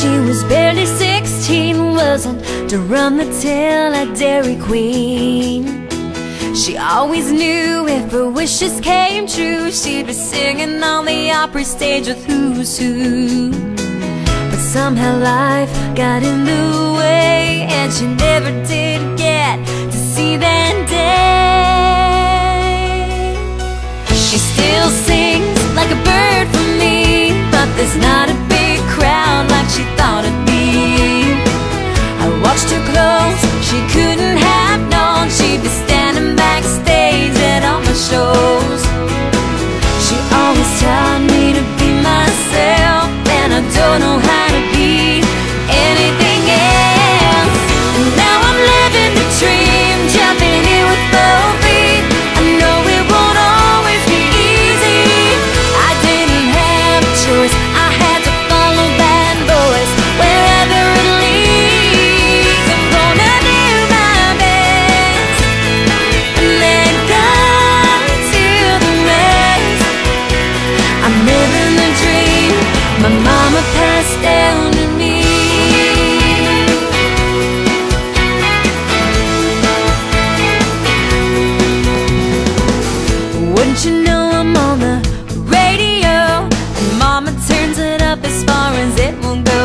she was barely 16 Wasn't to run the till at Dairy Queen. She always knew if her wishes came true She'd be singing on the Opry stage with who's who. But somehow life got in the way And she never did get to see that day. She still sings like a bird for me But there's not a come on the radio. And mama turns it up as far as it will go.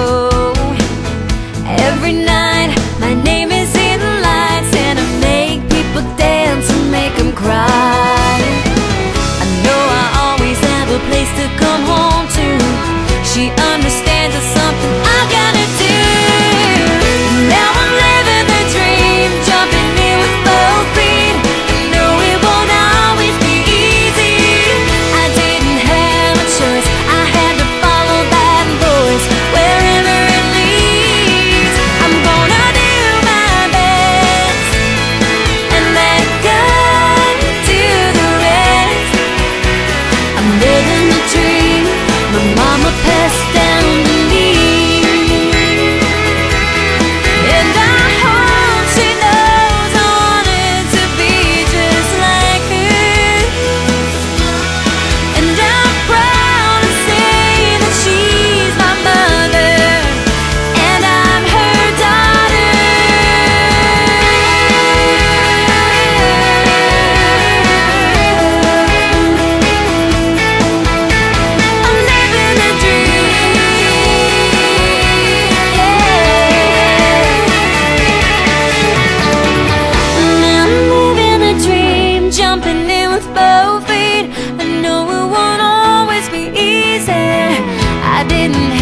and